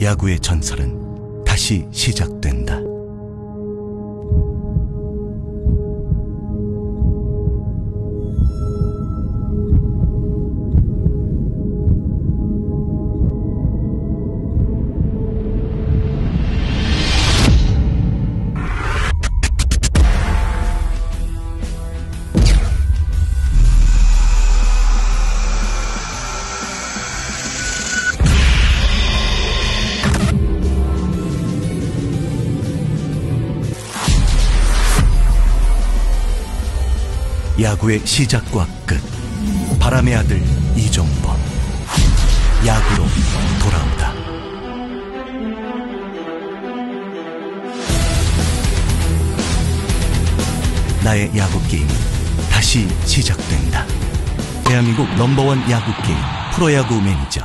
야구의 전설은 다시 시작된다. 야구의 시작과 끝. 바람의 아들 이종범. 야구로 돌아온다. 나의 야구 게임은 다시 시작된다. 대한민국 넘버원 야구 게임 프로야구 매니저